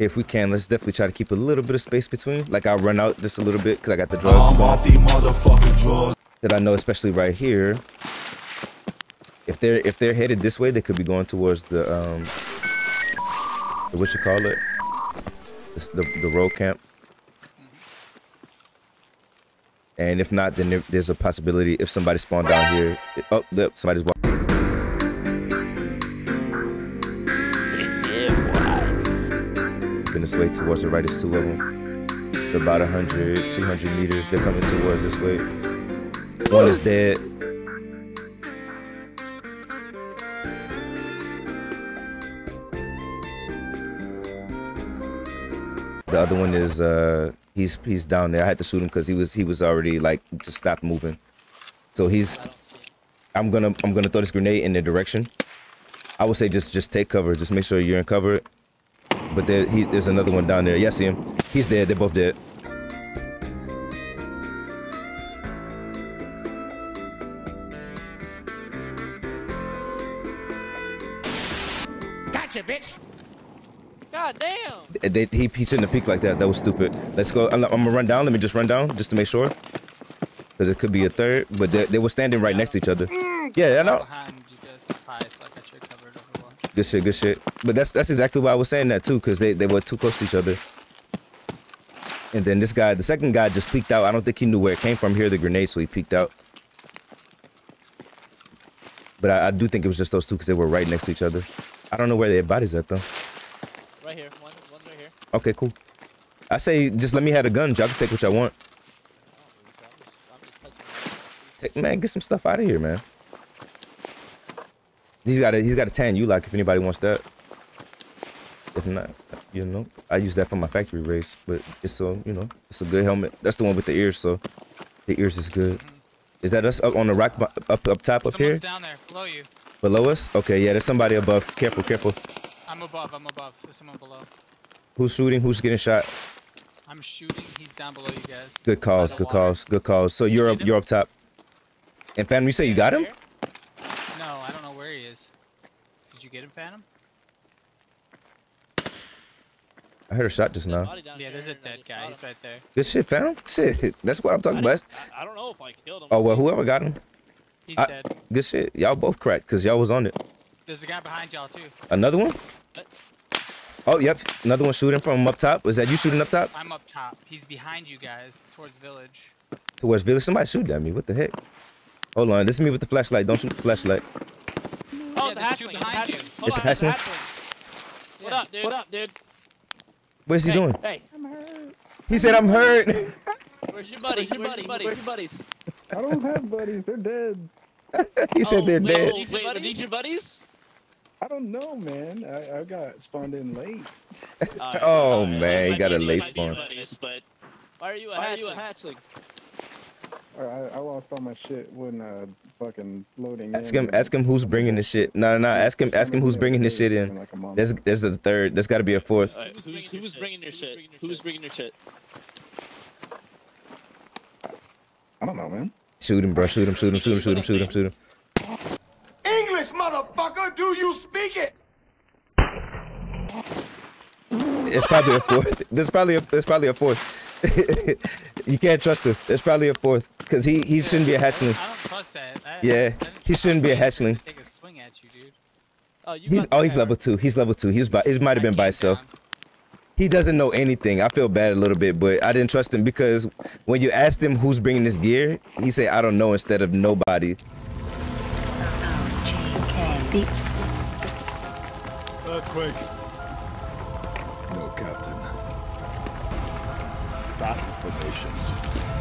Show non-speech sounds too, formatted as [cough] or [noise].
If we can, let's definitely try to keep a little bit of space between. Like I'll run out just a little bit because I got the drugs. I'm off these motherfucking drugs. That I know, especially right here. If they're if they're headed this way, they could be going towards the um, the, what you call it, the the, the road camp. And if not, then there, there's a possibility if somebody spawned down here. Oh, somebody's walking. Looking this way towards the right is two of them. It's about 100, 200 meters. They're coming towards this way. One is dead. The other one is uh he's he's down there. I had to shoot him because he was he was already like just stopped moving. So he's I'm gonna I'm gonna throw this grenade in the direction. I would say just just take cover. Just make sure you're in cover. But there he there's another one down there. Yeah, I see him. He's dead. They're both dead. Gotcha, bitch. God damn. They, he, he shouldn't have peeked like that. That was stupid. Let's go. I'm, I'm gonna run down. Let me just run down just to make sure. Because it could be a third. But they, they were standing right next to each other. Mm. Yeah, I know. Behind you guys high, so I got you covered over one. Good shit, good shit. But that's that's exactly why I was saying that too, because they, they were too close to each other. And then this guy, the second guy just peeked out. I don't think he knew where it came from. Here, the grenade, so he peeked out. But I, I do think it was just those two because they were right next to each other. I don't know where their bodies at though. Right here. One, one's right here. Okay, cool. I say just let me have the gun. Y'all can take what y'all want. Oh, I'm just, I'm just touching Take, man, get some stuff out of here, man. He's got a he's got a tan you like if anybody wants that. If not, you know, I use that for my factory race, but it's a you know it's a good helmet. That's the one with the ears, so the ears is good. Is that us up on the rock up up top up here Someone's down there, below you. below us? Okay, yeah, there's somebody above. Careful, careful. I'm above, I'm above. There's someone below. Who's shooting? Who's getting shot? I'm shooting, he's down below you guys. Good calls, good water. calls, good calls. So you're up him? you're up top. And Phantom, you say you got him? Where? No, I don't know where he is. Did you get him, Phantom? I heard a shot just now. Yeah, there's a dead guy. He's right there. Good shit, Phantom. Shit, that's what I'm talking about. I, I don't know if I killed him. Oh well, whoever got him. He's I- dead. Good shit. Y'all both cracked because y'all was on it. There's a guy behind y'all too. Another one? Uh, Oh, yep. Another one shooting from up top. Was that you shooting up top? I'm up top. He's behind you guys, towards village. Towards Village. Somebody shooting at me. What the heck? Hold on. This is me with the flashlight. Don't shoot the flashlight. Oh, Yeah, it's a there's two hatchling. behind it's a you. hatchling. Hold It's a on, it's hatchling? hatchling. What Yeah. up, dude? What up, dude? Where's he hey, doing? Hey, He said I'm hurt. [laughs] where's your buddy? Where's your buddy? Where's your buddies? I don't have buddies. They're dead. [laughs] he said Oh, they're wait, dead. Wait, wait, are these your buddies? I don't know, man. I, I got spawned in late. [laughs] Alright, Oh, alright, man, you got a late might be your spawn. Buddies, but why are you a Why hatchling? are you a hatchling? I, I lost all my shit when uh fucking loading. Ask him. Ask him who's bringing this shit. No, no, no. Ask him. Ask him who's bringing this shit in. Like a month. There's there's a third. There's got to be a fourth. Alright, who's who's bringing your shit? Who's bringing your shit? I don't know, man. Shoot him, bro. Shoot him. Shoot him. Shoot him. Shoot him. Shoot him. Shoot him. English, motherfucker, do you speak it? It's probably a fourth. There's probably a. There's probably a fourth. [laughs] you can't trust him. There's probably a fourth because he he shouldn't be a hatchling. I don't trust that. I, Yeah, I he shouldn't be a hatchling. Take a swing at you, dude. Oh, you He's oh he's level two. He's level two. He's by. He might have been by I himself. He doesn't know anything. I feel bad a little bit, but I didn't trust him because when you asked him who's bringing this gear, he said I don't know instead of nobody. Beats. Earthquake. No, Captain. Fast formations.